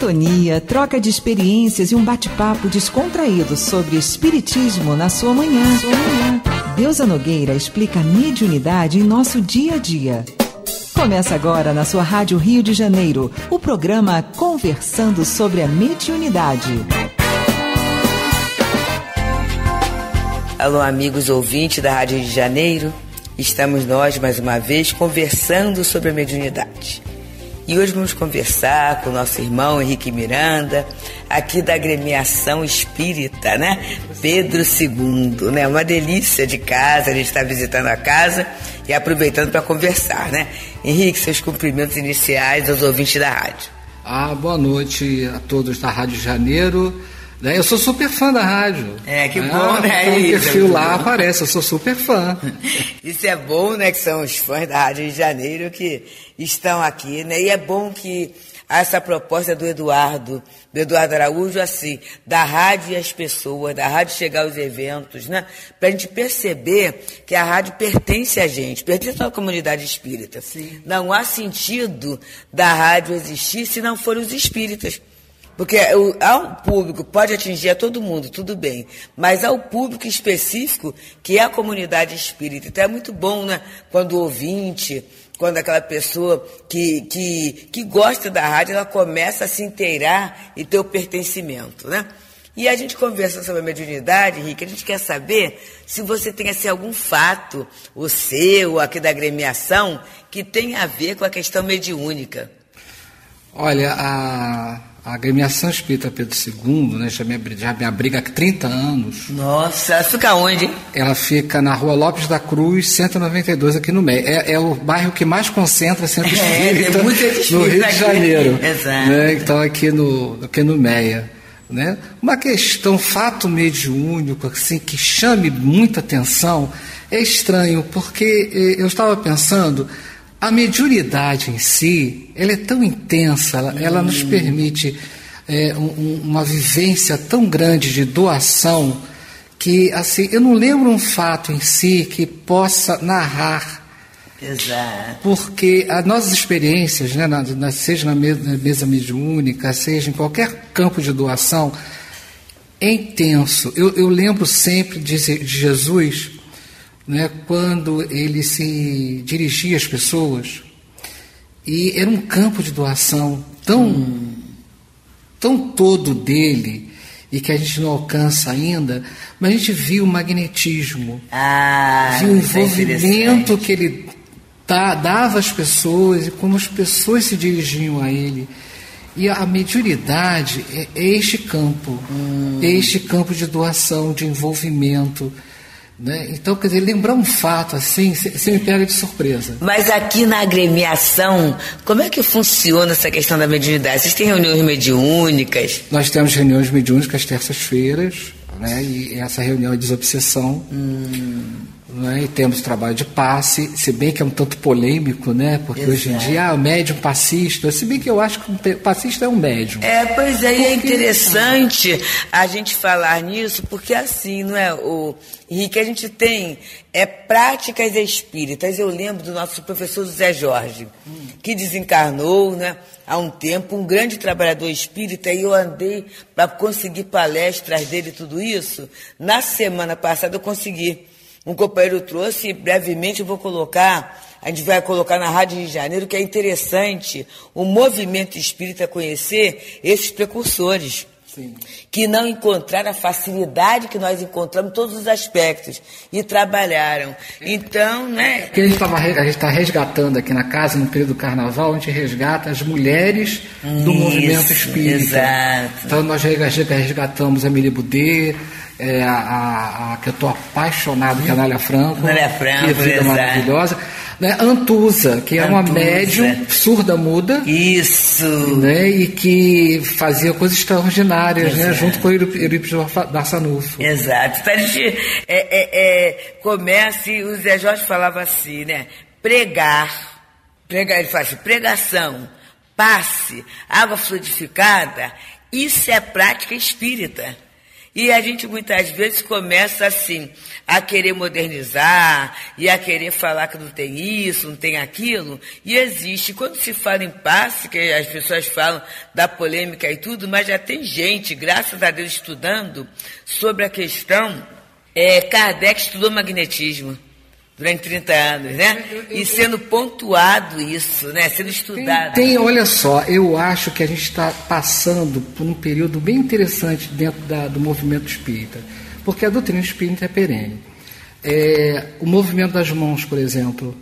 sintonia, troca de experiências e um bate-papo descontraído sobre Espiritismo na sua manhã. Sua manhã. Deusa Nogueira explica a mediunidade em nosso dia a dia. Começa agora na sua Rádio Rio de Janeiro, o programa Conversando sobre a Mediunidade. Alô, amigos ouvintes da Rádio Rio de Janeiro. Estamos nós mais uma vez conversando sobre a mediunidade. E hoje vamos conversar com o nosso irmão Henrique Miranda, aqui da agremiação espírita, né? Pedro II, né? Uma delícia de casa, a gente está visitando a casa e aproveitando para conversar, né? Henrique, seus cumprimentos iniciais aos ouvintes da rádio. Ah, boa noite a todos da Rádio Janeiro. Né? Eu sou super fã da rádio. É, que bom, né? O perfil é lá bom. aparece, eu sou super fã. Isso é bom, né? Que são os fãs da Rádio de Janeiro que estão aqui, né? E é bom que essa proposta do Eduardo, do Eduardo Araújo, assim, da rádio e as pessoas, da rádio chegar aos eventos, né? Para a gente perceber que a rádio pertence a gente, pertence à comunidade espírita. Sim. Não há sentido da rádio existir se não forem os espíritas. Porque o, há um público, pode atingir a todo mundo, tudo bem, mas o um público específico que é a comunidade espírita. Então é muito bom, né? Quando o ouvinte, quando aquela pessoa que, que, que gosta da rádio, ela começa a se inteirar e ter o pertencimento, né? E a gente conversa sobre a mediunidade, Henrique, a gente quer saber se você tem assim, algum fato, o seu, aqui da agremiação, que tem a ver com a questão mediúnica. Olha, a, a agremiação espírita Pedro II, né, já, me, já me abriga há 30 anos. Nossa, ela fica onde? Ela fica na rua Lopes da Cruz, 192, aqui no Meia. É, é o bairro que mais concentra centro espírita é, no Rio de Janeiro. Exato. Né, então, aqui no, aqui no Meia. Né? Uma questão, fato mediúnico, assim, que chame muita atenção, é estranho, porque eh, eu estava pensando a mediunidade em si, ela é tão intensa, ela, ela nos hum. permite é, um, uma vivência tão grande de doação que, assim, eu não lembro um fato em si que possa narrar. Exato. Porque as nossas experiências, né, na, na, seja na mesa, na mesa mediúnica, seja em qualquer campo de doação, é intenso. Eu, eu lembro sempre de, de Jesus né, quando ele se dirigia às pessoas, e era um campo de doação tão, hum. tão todo dele, e que a gente não alcança ainda, mas a gente viu o magnetismo, ah, viu o é envolvimento é que ele dava às pessoas e como as pessoas se dirigiam a ele. E a mediunidade é, é este campo, hum. é este campo de doação, de envolvimento. Né? Então, quer dizer, lembrar um fato assim, você me pega de surpresa. Mas aqui na agremiação, como é que funciona essa questão da mediunidade? Vocês têm reuniões mediúnicas? Nós temos reuniões mediúnicas terças-feiras, né? e essa reunião é desobsessão. Hum. Né? E temos trabalho de passe, se bem que é um tanto polêmico, né? Porque Exato. hoje em dia, ah, o médium passista, se bem que eu acho que o passista é um médium. É, pois é, porque... é interessante a gente falar nisso, porque assim, não é, o Henrique, a gente tem é, práticas espíritas. Eu lembro do nosso professor José Jorge, que desencarnou, né? Há um tempo, um grande trabalhador espírita, e eu andei para conseguir palestras dele e tudo isso. Na semana passada eu consegui um companheiro trouxe e brevemente eu vou colocar, a gente vai colocar na Rádio Rio de Janeiro, que é interessante o movimento espírita conhecer esses precursores. Sim. Que não encontraram a facilidade que nós encontramos em todos os aspectos e trabalharam. Então, né? Que a gente está resgatando aqui na casa, no período do carnaval, a gente resgata as mulheres do Isso, movimento espírita. Exato. Então nós resgatamos a Miri Boudet, é, a, a, que eu estou apaixonado, que é Franco. Nália Franco, que vida maravilhosa. Né? Antusa, que é uma médium surda muda. Isso. Né? E que fazia coisas extraordinárias, né? junto com o Eurípides Barçanufo. Exato. Então a gente é, é, é, começa, e o Zé Jorge falava assim, né? Pregar, pregar, ele fala assim, pregação, passe, água fluidificada, isso é prática espírita. E a gente muitas vezes começa assim, a querer modernizar e a querer falar que não tem isso, não tem aquilo. E existe. Quando se fala em passe, que as pessoas falam da polêmica e tudo, mas já tem gente, graças a Deus, estudando sobre a questão. É, Kardec estudou magnetismo durante 30 anos, né? E sendo pontuado isso, né? Sendo estudado. Tem, tem olha só, eu acho que a gente está passando por um período bem interessante dentro da, do movimento espírita, porque a doutrina espírita é perene. É, o movimento das mãos, por exemplo,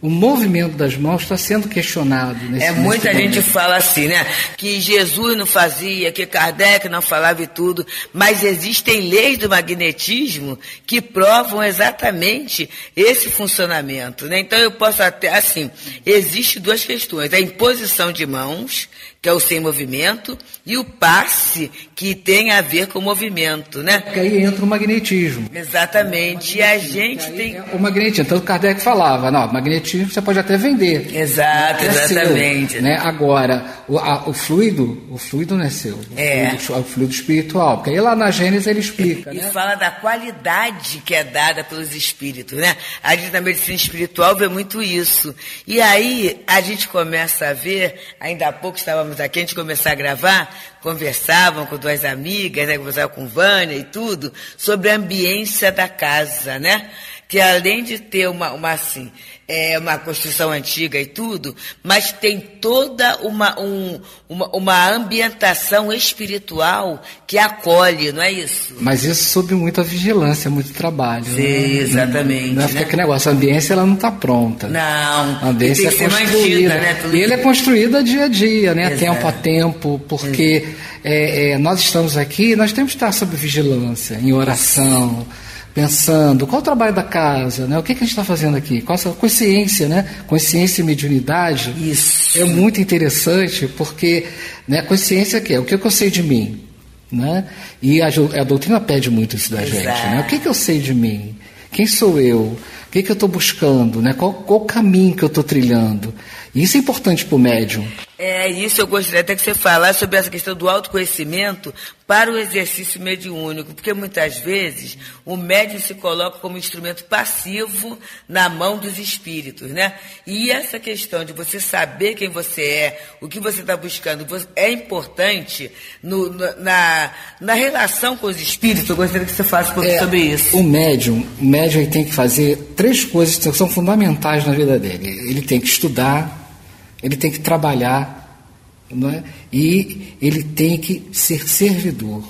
o movimento das mãos está sendo questionado. Nesse, é, muita gente fala assim, né? Que Jesus não fazia, que Kardec não falava e tudo, mas existem leis do magnetismo que provam exatamente esse funcionamento, né? Então eu posso até, assim, existe duas questões, a imposição de mãos, que é o sem movimento, e o passe, que tem a ver com o movimento, né? Porque aí entra o magnetismo. Exatamente, o magnetismo, e a gente tem... É o magnetismo, então o Kardec falava, não, magnetismo você pode até vender. Exato, é exatamente. Seu, né? Agora, o, a, o, fluido, o fluido não é seu, o, é. Fluido, o fluido espiritual, porque aí lá na Gênesis ele explica, E né? fala da qualidade que é dada pelos espíritos, né? A gente na medicina espiritual vê muito isso. E aí a gente começa a ver, ainda há pouco estávamos estávamos aqui, a gente começar a gravar, conversavam com duas amigas, né, conversavam com Vânia e tudo, sobre a ambiência da casa, né? Que além de ter uma, uma assim, é uma construção antiga e tudo, mas tem toda uma, um, uma, uma, ambientação espiritual que acolhe, não é isso? Mas isso sob muita vigilância, muito trabalho. Sim, né? exatamente. Não, é né? que negócio, a ambiência ela não está pronta. Não, a ambiência é construída. Mantida, né? E ele é construída dia a dia, né? Exato. tempo a tempo, porque é, é, nós estamos aqui, nós temos que estar sob vigilância, em oração pensando qual o trabalho da casa, né? O que, que a gente está fazendo aqui? Qual a consciência, né? Consciência e mediunidade Isso. é muito interessante porque, né? Consciência que é o que, que eu sei de mim, né? E a, a doutrina pede muito isso da Exato. gente, né? O que, que eu sei de mim? Quem sou eu? O que, que eu estou buscando? Né? Qual, qual o caminho que eu estou trilhando? Isso é importante para o médium. É, isso eu gostaria até que você falasse sobre essa questão do autoconhecimento para o exercício mediúnico, porque muitas vezes o médium se coloca como instrumento passivo na mão dos espíritos, né? E essa questão de você saber quem você é, o que você está buscando, é importante no, na, na relação com os espíritos. Eu gostaria que você falasse um pouco é, sobre isso. O médium, o médium tem que fazer três coisas que são fundamentais na vida dele. Ele tem que estudar, ele tem que trabalhar não é? e ele tem que ser servidor.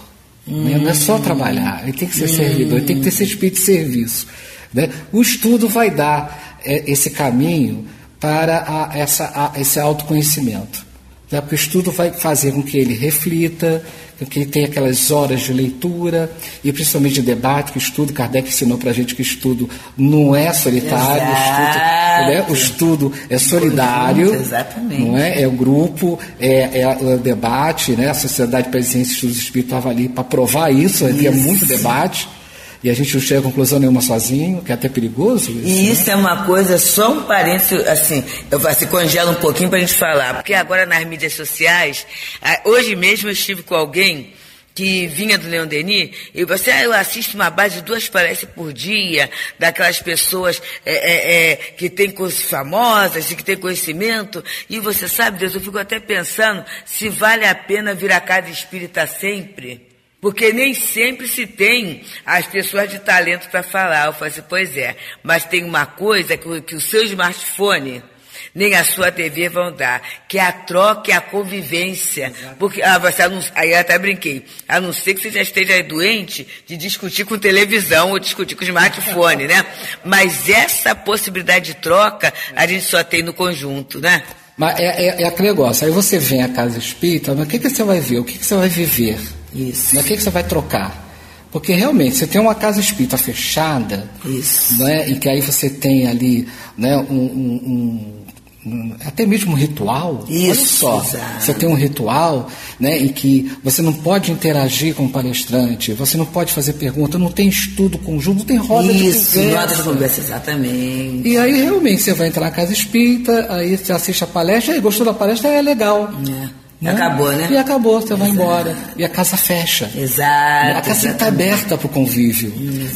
Hum. Né? Não é só trabalhar, ele tem que ser hum. servidor, ele tem que ter esse espírito de serviço. Né? O estudo vai dar é, esse caminho para a, essa, a, esse autoconhecimento. Né? Porque o estudo vai fazer com que ele reflita, que tem aquelas horas de leitura e principalmente de debate, que estudo, Kardec ensinou para a gente que estudo não é solitário, o estudo, né? o estudo, é solidário, Exatamente. não é? É o grupo, é, é o debate, né? A Sociedade para Ciência e Estudos Espíritos estava ali para provar isso, havia muito debate. E a gente não chega a conclusão nenhuma sozinho, que é até perigoso. Isso, e isso né? é uma coisa, só um parênteses, assim, eu se congela um pouquinho para a gente falar, porque agora nas mídias sociais, hoje mesmo eu estive com alguém que vinha do Leon Denis, e você, ah, eu assisto uma base de duas palestras por dia, daquelas pessoas é, é, é, que têm coisas famosas e que têm conhecimento, e você sabe, Deus, eu fico até pensando se vale a pena vir a casa espírita sempre. Porque nem sempre se tem as pessoas de talento para falar. Eu falei assim, pois é, mas tem uma coisa que, que o seu smartphone nem a sua TV vão dar, que é a troca e a convivência. Porque, ah, você aí eu até brinquei, a não ser que você já esteja doente de discutir com televisão ou discutir com smartphone, né? Mas essa possibilidade de troca a gente só tem no conjunto, né? Mas é, é, é aquele negócio, aí você vem à casa espírita, mas o que, que você vai ver? O que, que você vai viver? Isso. Mas o que, que você vai trocar? Porque realmente, você tem uma casa espírita fechada, Isso. Né, e que aí você tem ali né, um, um, um até mesmo um ritual. Isso, Olha só, exato. você tem um ritual né, em que você não pode interagir com o palestrante, você não pode fazer pergunta, não tem estudo conjunto, não tem roda Isso, de conversa. roda de conversa, exatamente. E aí realmente você vai entrar na casa espírita, aí você assiste a palestra, aí gostou da palestra, é legal. É. Né? Acabou, né? E acabou, você vai embora. E a casa fecha. Exato. A casa está aberta para o convívio.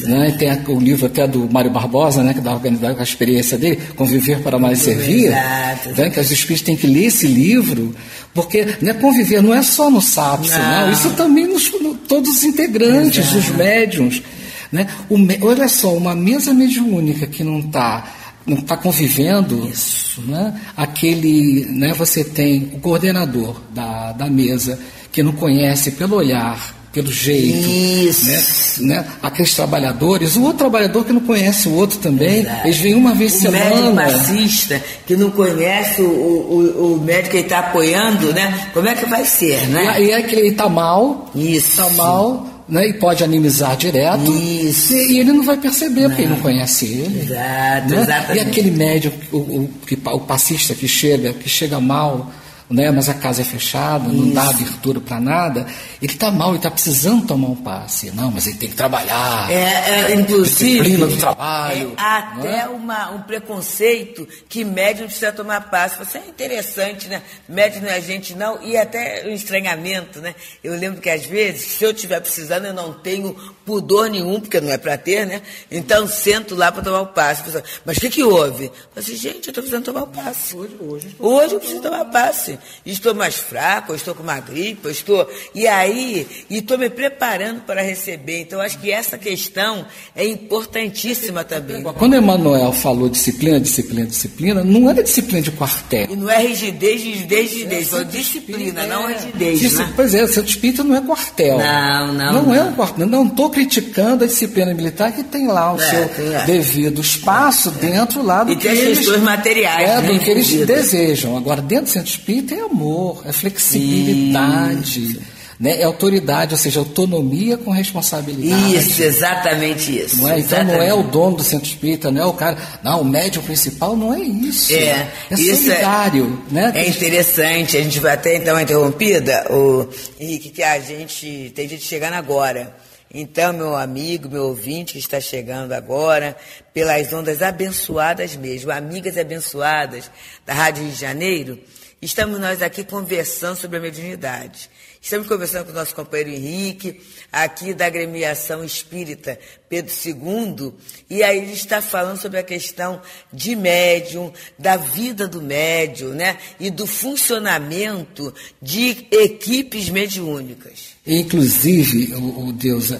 Né? Tem o livro até do Mário Barbosa, né, que dá organizado a experiência dele, Conviver para Mais Servir. Exato. Né, que os espíritos têm que ler esse livro, porque né, conviver não é só no SAPS, não. não. Isso também nos no, todos os integrantes, Exato. os médiums. Né? O, olha só, uma mesa mediúnica que não está não está convivendo, Isso. Né? aquele, né, você tem o coordenador da, da mesa que não conhece pelo olhar, pelo jeito, Isso. né, né, aqueles trabalhadores, o outro trabalhador que não conhece o outro também, Exato. eles vêm uma vez por semana. O médico passista que não conhece o, o, o médico que ele está apoiando, né? Como é que vai ser, né? E, e é que ele está mal, está mal, né, e pode animizar direto. Isso. E, ele não vai perceber, não. porque ele não conhece ele. Exato, né? exatamente. E aquele médium, o, o, o passista que chega, que chega mal, né, mas a casa é fechada, Isso. não dá abertura para nada, ele está mal, ele está precisando tomar um passe. Não, mas ele tem que trabalhar. É, é inclusive. Disciplina do trabalho. É até é? uma, um preconceito que médium precisa tomar passe. Você é interessante, né? Médium não é gente, não. E até o um estranhamento, né? Eu lembro que às vezes, se eu estiver precisando, eu não tenho pudor nenhum, porque não é para ter, né? Então sento lá para tomar o passe. Mas o que, que houve? Eu falei assim, gente, eu estou precisando tomar o passe. Hoje, hoje, hoje eu preciso tomar passe estou mais fraco, estou com uma gripe, estou. E aí, e estou me preparando para receber. Então, acho que essa questão é importantíssima também. Quando Emmanuel falou disciplina, disciplina, disciplina, não era disciplina de quartel. E não é rigidez, rigidez, rigidez. Foi disciplina, não é. rigidez. Né? Pois é, o seu espírito não é quartel. Não, não. Não, não. é um quartel. Não estou criticando a disciplina militar que tem lá o é, seu é. devido espaço dentro lá do e que. E questões materiais. É, né, do que eles desejam. Agora, dentro do centro espírita é amor, é flexibilidade. Isso. Né? É autoridade, ou seja, autonomia com responsabilidade. Isso, exatamente isso. Não é? Então exatamente. não é o dono do centro espírita, não é o cara. Não, o médium principal não é isso. É, é isso solidário. É, né? é interessante, a gente vai até então uma interrompida, o Henrique, que a gente tem gente chegando agora. Então, meu amigo, meu ouvinte que está chegando agora, pelas ondas abençoadas mesmo, amigas abençoadas da Rádio Rio de Janeiro, Estamos nós aqui conversando sobre a mediunidade. Estamos conversando com o nosso companheiro Henrique, aqui da agremiação espírita Pedro II, e aí ele está falando sobre a questão de médium, da vida do médium, né? E do funcionamento de equipes mediúnicas. Inclusive, o, o Deus,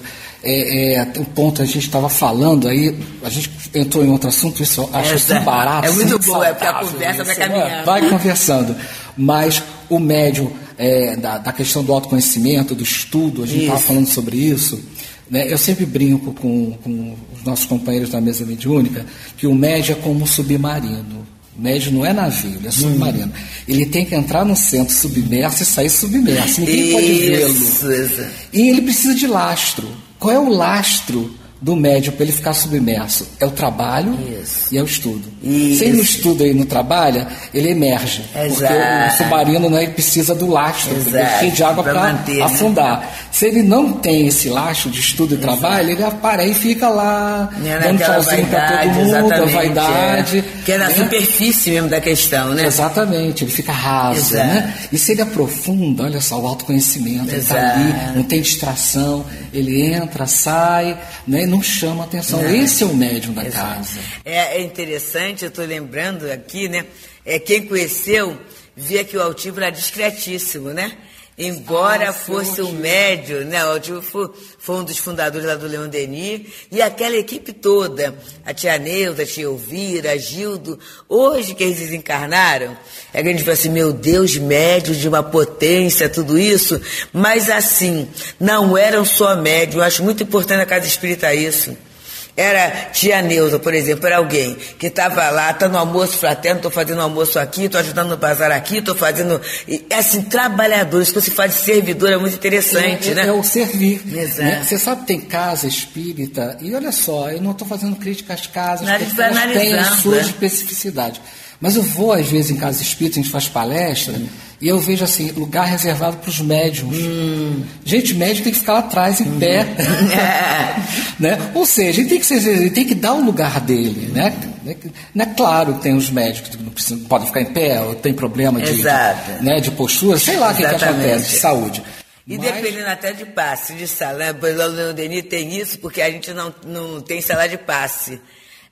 é, é, um ponto a gente estava falando aí, a gente entrou em outro assunto, isso acho Essa, assim barato. É muito bom, é porque a conversa vai caminhando. Vai conversando. Mas o médium, é, da, da, questão do autoconhecimento, do estudo, a gente estava falando sobre isso. Né? Eu sempre brinco com, com os nossos companheiros da mesa mediúnica que o médio é como um submarino. O médio não é navio, ele é submarino. Hum. Ele tem que entrar no centro submerso e sair submerso. Ninguém isso, pode vê-lo. E ele precisa de lastro. Qual é o lastro do médium para ele ficar submerso? É o trabalho Isso. e é o estudo. Isso. Se ele não estuda e não trabalha, ele emerge. Exato. Porque o submarino né, ele precisa do lastro, cheio de água para né? afundar. Né? Se ele não tem esse lastro de estudo e Exato. trabalho, ele para e fica lá, é dando tchauzinho para todo mundo, a vaidade. É. Que é na né? superfície mesmo da questão, né? Exatamente, ele fica raso. Né? E se ele aprofunda, olha só, o autoconhecimento, ele está ali, não tem distração, ele entra, sai, né? Não chama atenção. Não. Esse é o médium da Exato. casa. É, é interessante, eu estou lembrando aqui, né? É, quem conheceu via que o Altivo era discretíssimo, né? Embora ah, fosse um médio, né? O Altivo foi, foi, um dos fundadores lá do Leão Denis, e aquela equipe toda, a tia Neuza, a tia Elvira, a Gildo, hoje que eles desencarnaram, é que a gente fala assim, meu Deus, médio de uma potência, tudo isso, mas assim, não eram só médios, eu acho muito importante na casa espírita isso. Era tia Neuza, por exemplo, era alguém que estava lá, está no almoço fraterno, estou fazendo almoço aqui, estou ajudando no bazar aqui, estou fazendo. É assim, trabalhadores, que você faz de servidor é muito interessante, é, né? É o servir. Exato. Né? Você sabe, tem casa espírita, e olha só, eu não estou fazendo crítica às casas, Nada porque elas têm a sua né? especificidade. Mas eu vou, às vezes, em casa espírita, a gente faz palestra, e eu vejo assim, lugar reservado para os médiums. Hum. Gente, médium tem que ficar lá atrás, em hum. pé. né? Ou seja, ele tem que, ser, ele tem que dar o lugar dele, né? Não é claro que tem os médicos que não, precisam, podem ficar em pé, ou tem problema de, de, né, de postura, sei lá o que, que acontece, de saúde. E Mas... dependendo até de passe, de exemplo, o Denis tem isso porque a gente não, não tem sala de passe.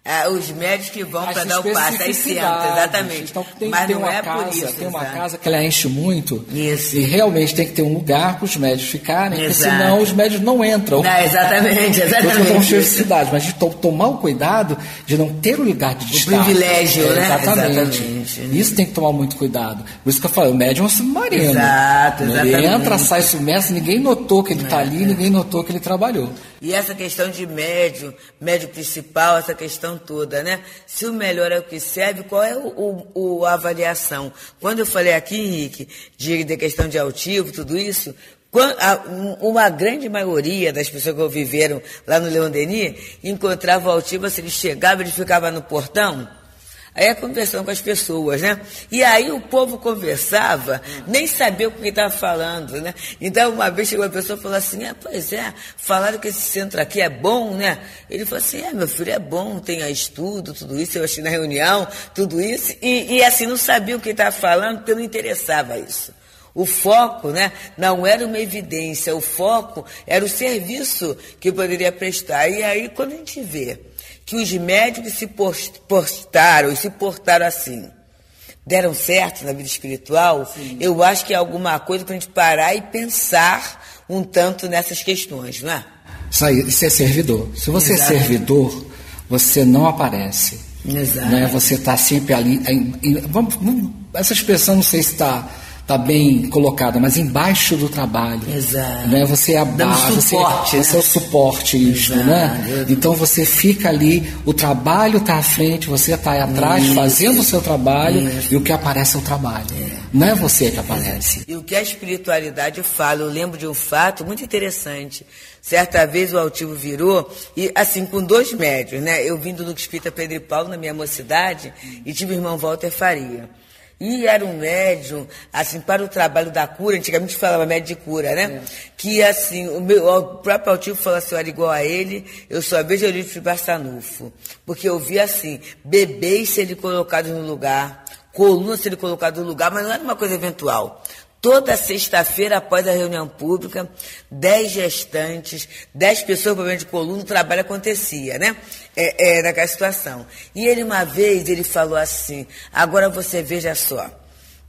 É, os médicos que vão para dar o passe, aí senta, exatamente. Então, tem Mas ter não uma é casa, por isso. Tem uma exato. casa que ela enche muito isso. e realmente tem que ter um lugar para os médicos ficarem, porque senão os médicos não entram. Não, exatamente, exatamente. de cidade, mas de tomar o cuidado de não ter o lugar de destaque. O privilégio, é, né? Exatamente. exatamente. Isso tem que tomar muito cuidado. Por isso que eu falei, o médium é um submarino. Exato, exatamente. Ele entra, sai, submerso, ninguém notou que ele está é, ali, é. ninguém notou que ele trabalhou. E essa questão de médio, médio principal, essa questão toda, né? Se o melhor é o que serve, qual é o, o, a avaliação? Quando eu falei aqui, Henrique, de, de questão de altivo, tudo isso, uma grande maioria das pessoas que viveram lá no Leão Denis encontrava o altivo, se ele chegava, ele ficava no portão, Aí é conversando com as pessoas, né? E aí o povo conversava, nem sabia o que estava falando, né? Então, uma vez chegou uma pessoa e falou assim, é, pois é, falaram que esse centro aqui é bom, né? Ele falou assim, é, meu filho, é bom, tem estudo, tudo isso, eu achei na reunião, tudo isso, e, e assim, não sabia o que estava falando, porque não interessava isso. O foco né, não era uma evidência, o foco era o serviço que poderia prestar. E aí, quando a gente vê que os médicos se postaram e se portaram assim, deram certo na vida espiritual, Sim. eu acho que é alguma coisa para a gente parar e pensar um tanto nessas questões, não é? Isso aí, isso é servidor. Se você Exato. é servidor, você não aparece. Exato. Né? Você está sempre ali. Em, em, vamos, vamos, essa expressão não sei se está está bem colocada, mas embaixo do trabalho. Exato. Né? Você é a base, suporte, você, né? você, é o suporte, isso, né? Então você fica ali, o trabalho está à frente, você está atrás isso. fazendo o seu trabalho isso. e o que aparece é o trabalho. É. Não é você que aparece. E o que a espiritualidade fala, eu lembro de um fato muito interessante. Certa vez o altivo virou, e assim, com dois médios, né? Eu vim do Núcleo Espírita Pedro e Paulo, na minha mocidade, e tive o irmão Walter Faria. E era um médium, assim, para o trabalho da cura, antigamente falava médium de cura, né? É. Que, assim, o, meu, o próprio altivo falou assim, olha, igual a ele, eu só vejo o livro de Bassanufo. Porque eu vi, assim, bebês serem colocados no lugar, colunas serem colocadas no lugar, mas não era uma coisa eventual. Toda sexta-feira, após a reunião pública, dez gestantes, dez pessoas com problema de coluna, o trabalho acontecia, né? É, é, naquela situação. E ele, uma vez, ele falou assim, agora você veja só,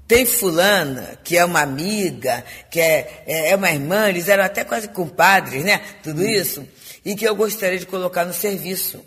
tem fulana, que é uma amiga, que é, é, é uma irmã, eles eram até quase compadres, né? Tudo isso, e que eu gostaria de colocar no serviço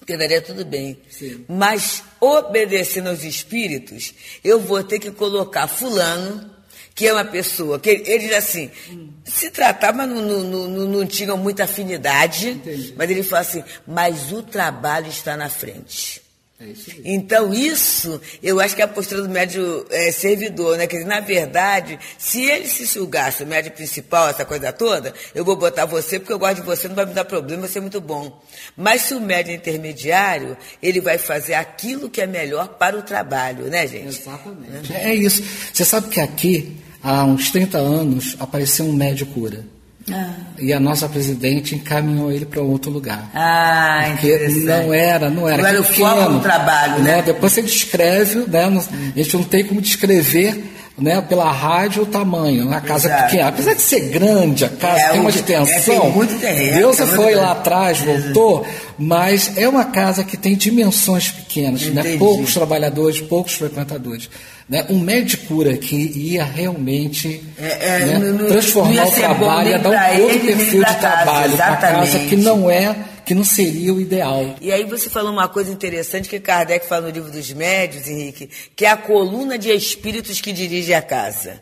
porque daria tudo bem. Sim. Mas, obedecendo aos espíritos, eu vou ter que colocar fulano que é uma pessoa que ele, diz assim, hum. se tratava, não, não, não, não tinham muita afinidade, Entendi. mas ele fala assim, mas o trabalho está na frente. É isso então, isso, eu acho que é a postura do médio é, servidor, né? Quer dizer, na verdade, se ele se julgasse o médio principal, essa coisa toda, eu vou botar você porque eu gosto de você, não vai me dar problema, você é muito bom. Mas se o médio é intermediário, ele vai fazer aquilo que é melhor para o trabalho, né, gente? Exatamente. É, é isso. Você sabe que aqui, há uns 30 anos, apareceu um médio cura. Ah. E a nossa presidente encaminhou ele para outro lugar. Ah, porque não era, não era. Não era o foco do trabalho, né? né? Depois você descreve, né? a gente não tem como descrever né, pela rádio o tamanho, a casa Exato. pequena. Apesar de ser grande, a casa é, tem uma extensão. É, tem muito terreno. Deus é foi lá atrás, voltou, mas é uma casa que tem dimensões pequenas, né, poucos trabalhadores, poucos frequentadores. Né, um médico cura que ia realmente é, é, né, não, transformar o trabalho, ia dar um outro perfil de trabalho, uma casa que não é que não seria o ideal. E aí você falou uma coisa interessante que Kardec fala no livro dos médios, Henrique, que é a coluna de espíritos que dirige a casa.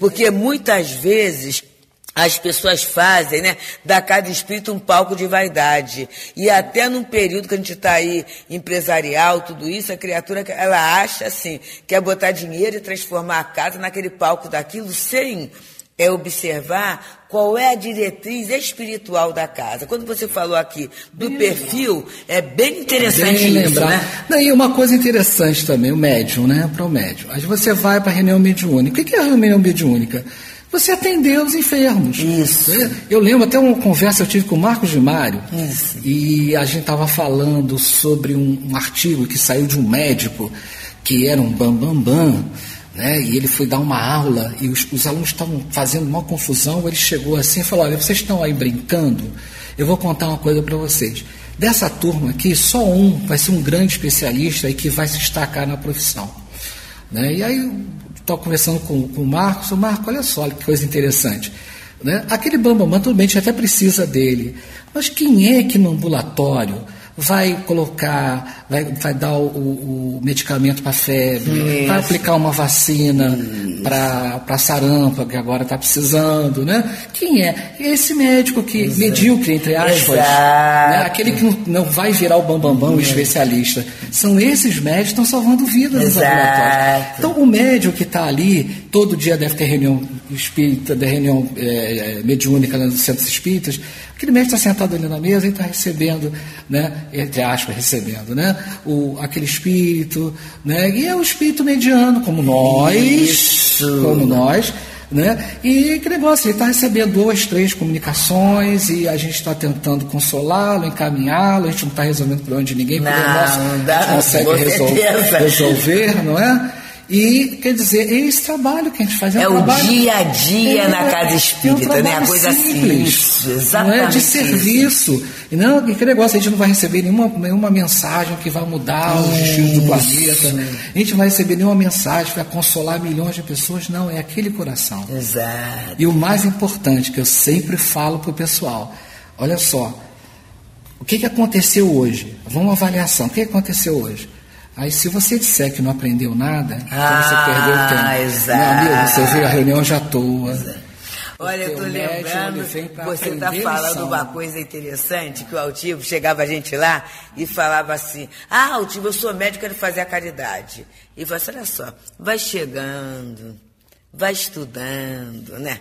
Porque muitas vezes as pessoas fazem, né, da cada espírito um palco de vaidade. E até num período que a gente está aí empresarial, tudo isso, a criatura, ela acha assim, quer botar dinheiro e transformar a casa naquele palco daquilo sem é observar qual é a diretriz espiritual da casa. Quando você falou aqui do bem perfil, legal. é bem interessante bem isso, lembrar. né? Não, e uma coisa interessante também, o médium, né? Para o médium. Aí você vai para a reunião mediúnica. O que é a reunião mediúnica? Você atender os enfermos. Isso. Né? Eu lembro até uma conversa que eu tive com o Marcos de Mário, Isso. e a gente estava falando sobre um, um, artigo que saiu de um médico que era um bambambam, bam, bam, né? e ele foi dar uma aula e os, os alunos estavam fazendo uma confusão. Ele chegou assim e falou: Olha, vocês estão aí brincando, eu vou contar uma coisa para vocês. Dessa turma aqui, só um vai ser um grande especialista e que vai se destacar na profissão. Né? E aí estava conversando com, com o Marcos, o Marco, olha só que coisa interessante. Né? Aquele bambamã, tudo bem, a gente até precisa dele. Mas quem é que no ambulatório vai colocar, vai, vai dar o, o medicamento para febre, Isso. vai aplicar uma vacina para sarampa, que agora está precisando, né? Quem é? Esse médico que, Exato. medíocre, entre aspas, né? aquele que não, não vai virar o bambambam, bam, bam, o especialista. São esses médicos que estão salvando vidas nos ambulatórios. Então, o médico que está ali, todo dia deve ter reunião espírita, da reunião é, mediúnica nos centros espíritas, Aquele médico está sentado ali na mesa e está recebendo, né, entre aspas, recebendo, né, o, aquele espírito, né, e é o espírito mediano, como nós, Isso. como nós, né, e que negócio, ele está recebendo duas, três comunicações e a gente está tentando consolá-lo, encaminhá-lo, a gente não está resolvendo o problema de ninguém, porque não, nosso, dá, a gente consegue resolver, resolver, não é? E, quer dizer, é esse trabalho que a gente faz. É, é um o trabalho, dia a dia é, na casa espírita, é um né? A coisa simples, simples exatamente. Não é de serviço. E não, que negócio, a gente não vai receber nenhuma, nenhuma mensagem que vai mudar os destinos do planeta. A gente não vai receber nenhuma mensagem que vai consolar milhões de pessoas. Não, é aquele coração. Exato. E o mais importante, que eu sempre falo para o pessoal, olha só, o que, que aconteceu hoje? Vamos uma avaliação. O que aconteceu hoje? Aí, se você disser que não aprendeu nada, ah, então você perdeu o tempo. Exato. Meu amigo, você viu a reunião já à toa. Olha, eu estou lembrando, você está falando lição. uma coisa interessante, que o Altivo chegava a gente lá e falava assim, ah, Altivo, eu sou médico, quero fazer a caridade. E você, olha só, vai chegando, vai estudando, né?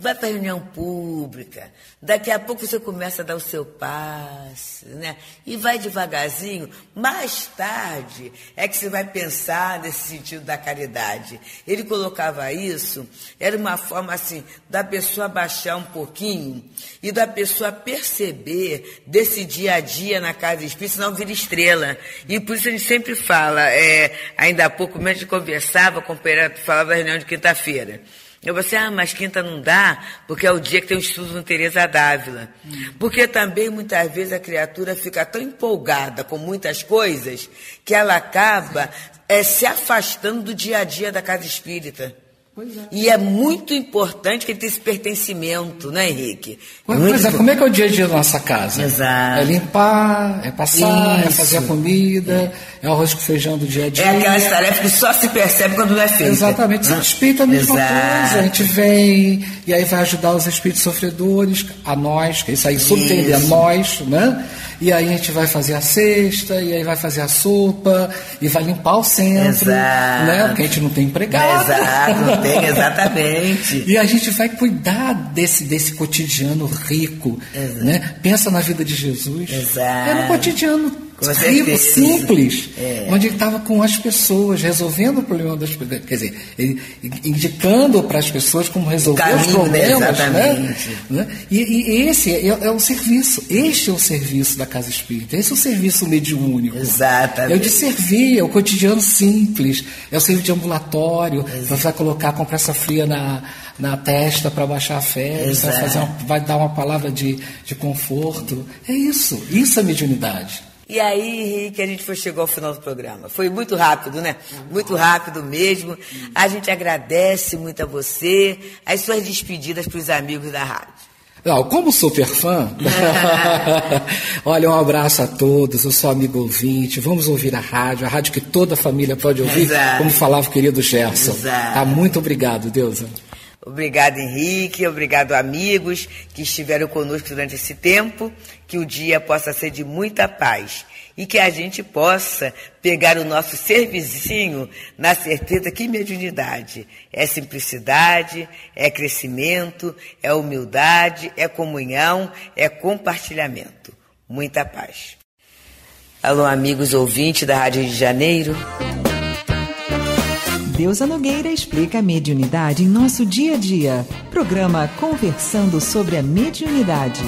Vai para reunião pública, daqui a pouco você começa a dar o seu passe, né? E vai devagarzinho, mais tarde é que você vai pensar nesse sentido da caridade. Ele colocava isso, era uma forma assim, da pessoa baixar um pouquinho e da pessoa perceber desse dia a dia na casa espírita, senão vira estrela. E por isso a gente sempre fala, é, ainda há pouco, a gente conversava com o Pereira, falava da reunião de quinta-feira. Eu você, ah, mas quinta não dá, porque é o dia que tem o estudo no Teresa Dávila. Hum. Porque também muitas vezes a criatura fica tão empolgada com muitas coisas que ela acaba é, se afastando do dia a dia da casa espírita. É. E é muito importante que ele tenha esse pertencimento, né, Henrique? Pois é, como é que é o dia a dia da nossa casa? Exato. É limpar, é passar, Isso. é fazer a comida, é. é o arroz com feijão do dia a dia. É aquelas tarefas que só se percebe quando não é feita. Exatamente. Né? Espírito é a mesma Exato. coisa. A gente vem e aí vai ajudar os espíritos sofredores, a nós, que isso aí subtende a nós, né? E aí a gente vai fazer a cesta, e aí vai fazer a sopa, e vai limpar o centro, Exato. né? Porque a gente não tem empregado. Exato, não tem, exatamente. e a gente vai cuidar desse, desse cotidiano rico, Exato. né? Pensa na vida de Jesus. Exato. É no cotidiano rico, simples, é. onde ele estava com as pessoas, resolvendo o problema das pessoas, quer dizer, ele, indicando para as pessoas como resolver caminho, os problemas. Né? né? E, e, esse é, é, o serviço, este é o serviço da Casa Espírita, esse é o serviço mediúnico. Exatamente. É o de servir, é o cotidiano simples, é o serviço de ambulatório, você vai colocar a compressa fria na, na testa para baixar a febre, vai, fazer uma, vai dar uma palavra de, de conforto. É isso, isso é mediunidade. E aí, Henrique, a gente foi, chegou ao final do programa. Foi muito rápido, né? Muito rápido mesmo. A gente agradece muito a você, as suas despedidas para os amigos da rádio. Não, como super fã, olha, um abraço a todos, eu sou amigo ouvinte, vamos ouvir a rádio, a rádio que toda a família pode ouvir, Exato. como falava o querido Gerson. Tá, muito obrigado, Deusa. Obrigado, Henrique. Obrigado, amigos que estiveram conosco durante esse tempo. Que o dia possa ser de muita paz e que a gente possa pegar o nosso servicinho na certeza que mediunidade é simplicidade, é crescimento, é humildade, é comunhão, é compartilhamento. Muita paz. Alô, amigos ouvintes da Rádio de Janeiro. Deusa Nogueira explica a mediunidade em nosso dia a dia. Programa Conversando sobre a Mediunidade.